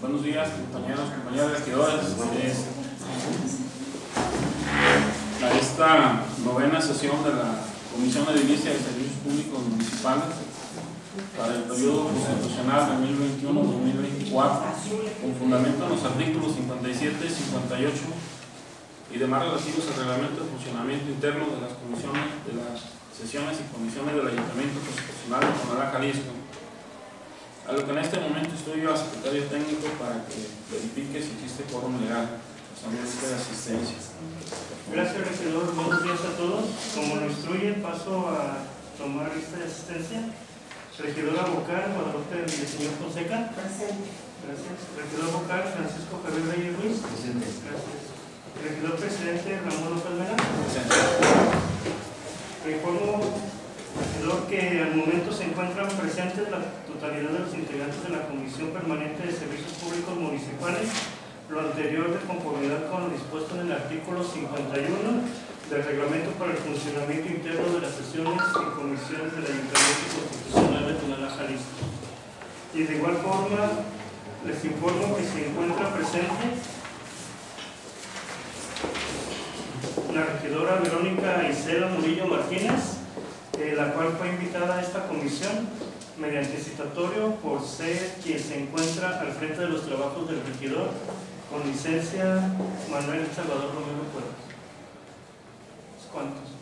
Buenos días, compañeros, compañeras regidores. A esta novena sesión de la Comisión de Edilicia y Servicios Públicos Municipales para el periodo constitucional 2021-2024, con fundamento en los artículos 57 y 58 y demás relativos al reglamento de funcionamiento interno de las comisiones, de las sesiones y comisiones del Ayuntamiento Constitucional de Tonalá, Jalisco. A lo que en este momento estoy yo a secretario técnico para que verifique si existe quórum legal, solamente de asistencia. Gracias, regidor. Buenos días a todos. Como lo instruye, paso a tomar lista de asistencia. Regidora vocal, Guadalupe Villaseñor Fonseca. Presente. Gracias. Regidor vocal, Francisco Javier Reyes Ruiz. Presente. Gracias. Regidor presidente, Ramón López Mena. Informo, que al momento se encuentran presentes la totalidad de los integrantes de la Comisión Permanente de Servicios Públicos Municipales, lo anterior de conformidad con lo dispuesto en el artículo 51 del Reglamento para el Funcionamiento Interno de las Sesiones y Comisiones del Ayuntamiento Constitucional de Tonalá, Jalisco. Y de igual forma, les informo que se encuentra presente la regidora Verónica Isela Murillo Martínez, eh, la cual fue invitada a esta comisión mediante citatorio por ser quien se encuentra al frente de los trabajos del regidor con licencia Manuel Salvador Romero Cuevas. ¿Cuántos?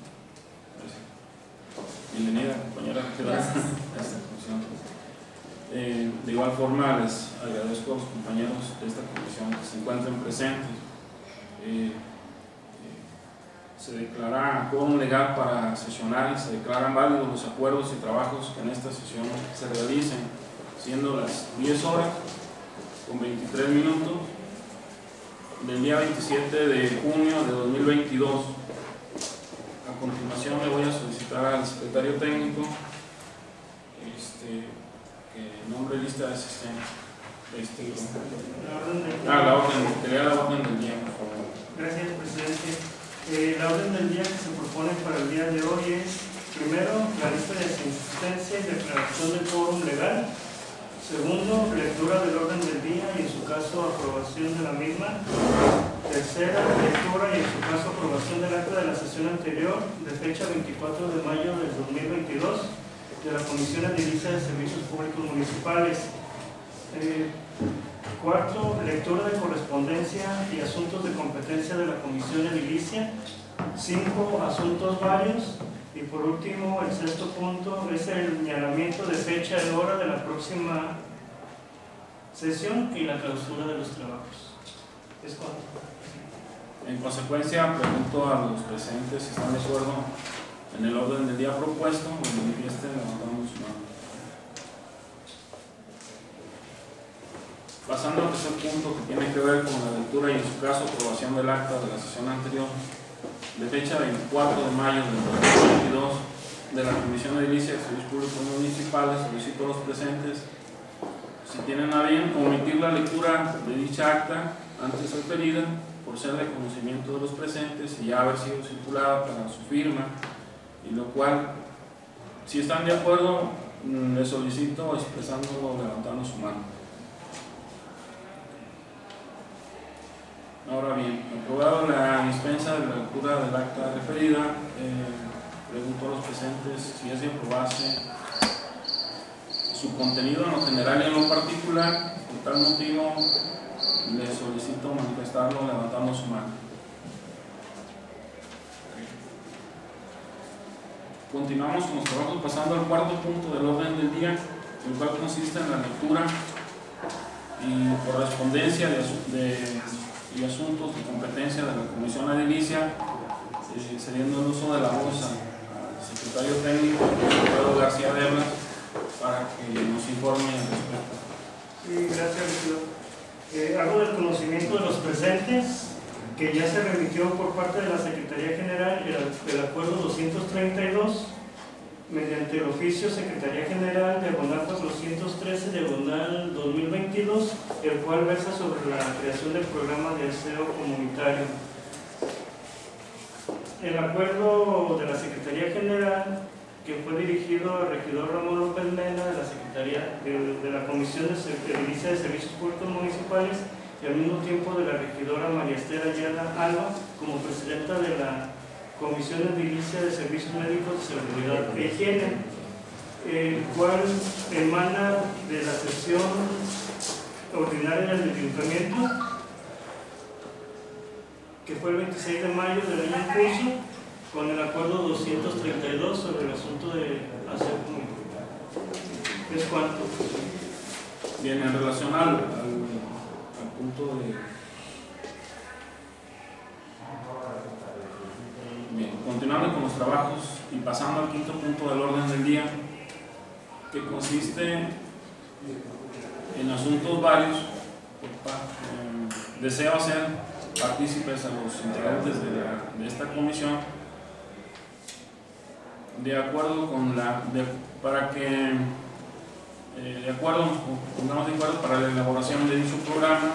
Bienvenida, compañera a esta comisión. Eh, de igual forma, les agradezco a los compañeros de esta comisión que se encuentren presentes. Eh, se declara quórum legal para sesionar y se declaran válidos los acuerdos y trabajos que en esta sesión se realicen, siendo las 10 horas con 23 minutos del día 27 de junio de 2022. A continuación le voy a solicitar al secretario técnico este, que nombre lista de asistencia. Este, La orden del ah, la orden, que lea la orden del día, por favor. Gracias, presidente. Eh, la orden del día que se propone para el día de hoy es, primero, la lista de asistencia y declaración de quórum legal. Segundo, lectura del orden del día y en su caso aprobación de la misma. Tercera, lectura y en su caso aprobación del acta de la sesión anterior de fecha 24 de mayo del 2022 de la Comisión Edilicia de Servicios Públicos Municipales. Eh, Cuarto, lectura de correspondencia y asuntos de competencia de la Comisión Edilicia. Cinco, asuntos varios. Y por último, el sexto punto es el señalamiento de fecha y hora de la próxima sesión y la clausura de los trabajos. ¿Es cuánto? En consecuencia, pregunto a los presentes si están de acuerdo en el orden del día propuesto, o manifieste levantando su mano. Pasando al tercer punto que tiene que ver con la lectura y en su caso aprobación del acta de la sesión anterior de fecha 24 de mayo del 2022 de la Comisión de Edilicia de Servicios Públicos Municipales, solicito a los presentes si tienen a bien omitir la lectura de dicha acta antes referida por ser de conocimiento de los presentes y ya haber sido circulada para su firma y lo cual si están de acuerdo mm, les solicito expresándolo levantando su mano Ahora bien, aprobado la dispensa de la lectura del acta referida, eh, pregunto a los presentes si es de aprobarse su contenido en lo general y en lo particular. Por tal motivo, le solicito manifestarlo levantando su mano. Continuamos con los trabajos pasando al cuarto punto del orden del día, el cual consiste en la lectura y correspondencia de y asuntos de competencia de la Comisión Edilicia, eh, cediendo el uso de la voz al secretario técnico, Pedro García Debla, para que nos informe al respecto. Sí, gracias. Eh, hago del conocimiento de los presentes que ya se remitió por parte de la Secretaría General el, el Acuerdo 232 mediante el oficio Secretaría General diagonal 413 diagonal 2022, el cual versa sobre la creación del programa de aseo comunitario. El acuerdo de la Secretaría General que fue dirigido al regidor Ramón López Mena de la Secretaría de, la Comisión de, Edilicia de Servicios Públicos Municipales y al mismo tiempo de la regidora María Esther Ayala Alba como presidenta de la Comisión de Edilicia de Servicios Médicos de Seguridad e Higiene, el cual emana de la sesión ordinaria del ayuntamiento que fue el 26 de mayo del año curso, con el acuerdo 232 sobre el asunto de hacer ¿Es cuánto? Bien, en relación al, punto de... Bien, con los trabajos y pasando al quinto punto del orden del día, que consiste en asuntos varios. deseo hacer partícipes a los integrantes de, esta comisión de acuerdo con la para que eh, de acuerdo pongamos de acuerdo para la elaboración de dicho programa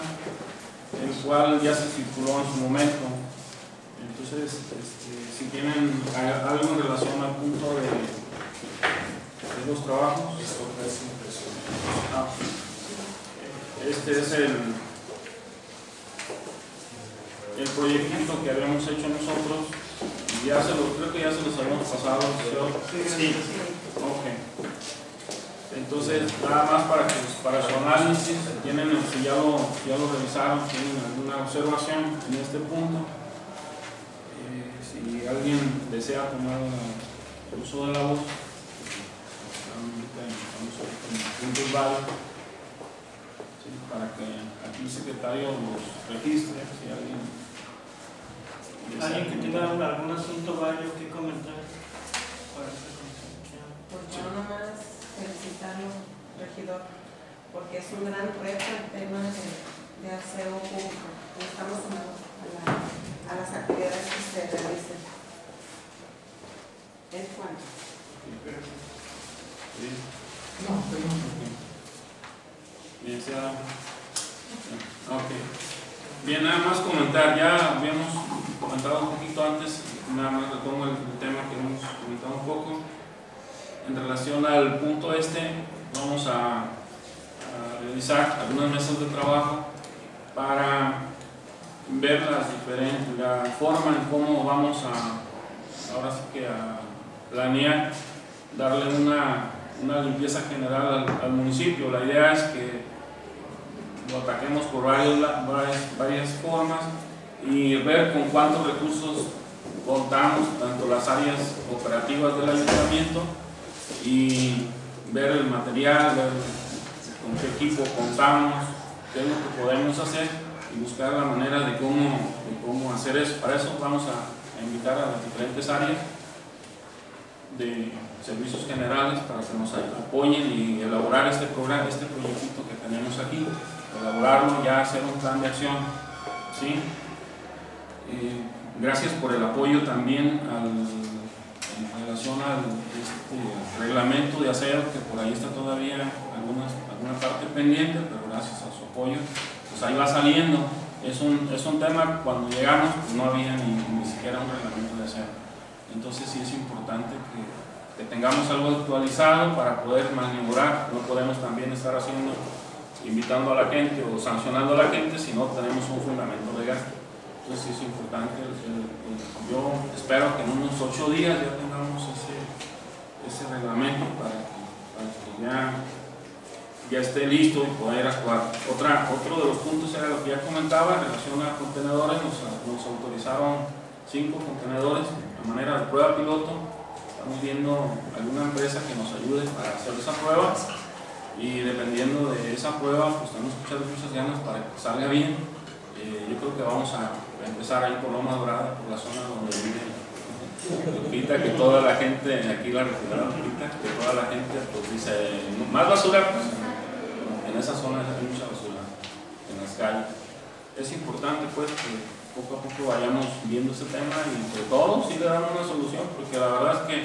el cual ya se circuló en su momento entonces este, si tienen algo en relación al punto de, de los trabajos ah, este es el el proyectito que habíamos hecho nosotros, ya se lo, creo que ya se los habíamos pasado. Sí. Ok. Entonces, nada más para que para su análisis, tienen, si ya lo, ya lo revisaron, tienen alguna observación en este punto. Alguien desea tomar el uso de la voz, a puntos válidos para que aquí el secretario los registre, si alguien ¿Alguien que tenga algún asunto válido que comentar para? Pues yo nomás felicitarlo, regidor, porque es un gran reto el tema de, de aseo público. Estamos a, la, a las actividades que se realicen. ¿Es cuánto? No, Bien, sea. Ok. Bien, nada más comentar, ya habíamos comentado un poquito antes, nada más retomo el, tema que hemos comentado un poco. En relación al punto este, vamos a, realizar algunas mesas de trabajo para ver las diferentes, la forma en cómo vamos a, ahora sí que a planear, darle una, una limpieza general al, municipio. La idea es que lo ataquemos por varias, varias, formas y ver con cuántos recursos contamos, tanto las áreas operativas del ayuntamiento y ver el material, ver con qué equipo contamos, qué es lo que podemos hacer y buscar la manera de cómo, cómo hacer eso. Para eso vamos a, invitar a las diferentes áreas de servicios generales para que nos apoyen y elaborar este programa, este proyectito que tenemos aquí elaborarlo, ya hacer un plan de acción. ¿sí? Eh, gracias por el apoyo también en relación al este, reglamento de aseo, que por ahí está todavía alguna, alguna parte pendiente, pero gracias a su apoyo, pues ahí va saliendo. Es un, es un tema, cuando llegamos, pues no había ni, ni siquiera un reglamento de aseo. Entonces sí es importante que, tengamos algo actualizado para poder maniobrar, no podemos también estar haciendo invitando a la gente o sancionando a la gente si no tenemos un fundamento legal. Entonces sí es importante, yo espero que en unos ocho días ya tengamos ese, ese reglamento para que, ya, ya, esté listo y poder actuar. Otra, otro de los puntos era lo que ya comentaba en relación a contenedores, nos, nos autorizaron cinco contenedores a manera de prueba piloto. Estamos viendo alguna empresa que nos ayude para hacer esa prueba y dependiendo de esa prueba, pues tenemos que muchas ganas para que salga bien. Eh, yo creo que vamos a empezar ahí por Loma Dorada, por la zona donde vive Lupita, que toda la gente, aquí la retirada Lupita, que toda la gente pues dice, más basura, pues en esa zona hay mucha basura, en las calles. Es importante pues que poco a poco vayamos viendo ese tema y entre todos sí le damos una solución, porque la verdad es que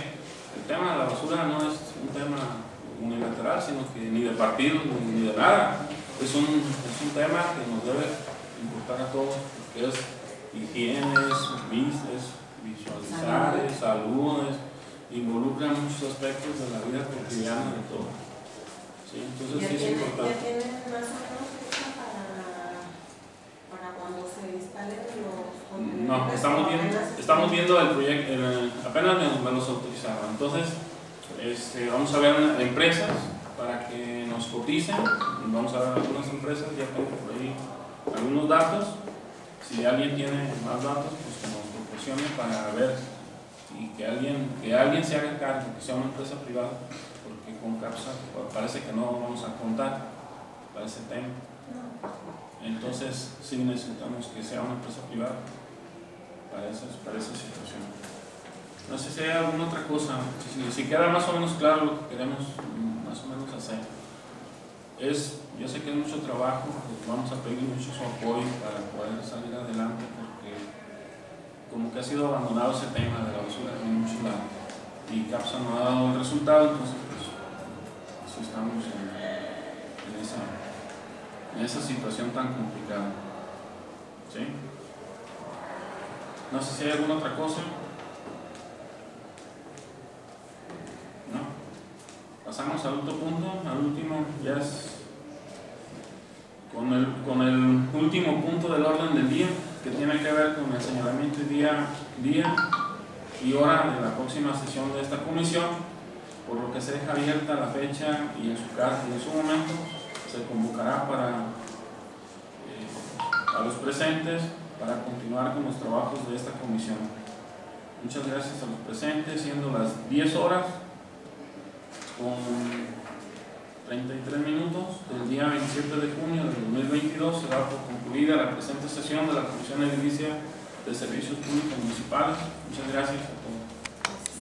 el tema de la basura no es un tema unilateral, sino que ni de partido ni de nada. Es un, es un tema que nos debe importar a todos, porque es higiene, es visualizar, salud, involucra muchos aspectos de la vida cotidiana de todo. ¿sí? Entonces ¿Ya sí es importante. ya tienen más o menos fecha para, para cuando se instalen los contenedores? No, estamos ¿O viendo, estamos viendo el proyecto, apenas me los autorizaron. Entonces, este, vamos a ver empresas para que nos coticen. Vamos a ver algunas empresas, ya tengo por ahí algunos datos. Si alguien tiene más datos, pues que nos proporcione para ver y que alguien, que alguien se haga cargo, que sea una empresa privada, porque con CAPSA parece que no vamos a contar para ese tema. Entonces, sí necesitamos que sea una empresa privada para, esas, para esa situación. No sé si hay alguna otra cosa, si, si queda más o menos claro lo que queremos más o menos hacer. Es, yo sé que es mucho trabajo, vamos a pedir mucho su apoyo para poder salir adelante porque como que ha sido abandonado ese tema de la basura en muchos lados y CAPSA no ha dado el resultado, entonces pues sí estamos en, en esa, en esa situación tan complicada. ¿Sí? No sé si hay alguna otra cosa. ¿No? Pasamos al otro punto, al último, ya es con el, con el último punto del orden del día, que tiene que ver con el señalamiento día, día y hora de la próxima sesión de esta comisión, por lo que se deja abierta la fecha y en su caso y en su momento se convocará para eh, a los presentes para continuar con los trabajos de esta comisión. Muchas gracias a los presentes, siendo las 10 horas con 33 minutos del día 27 de junio del 2022 se da por concluida la presente sesión de la Comisión Edilicia de Servicios Públicos Municipales. Muchas gracias a todos.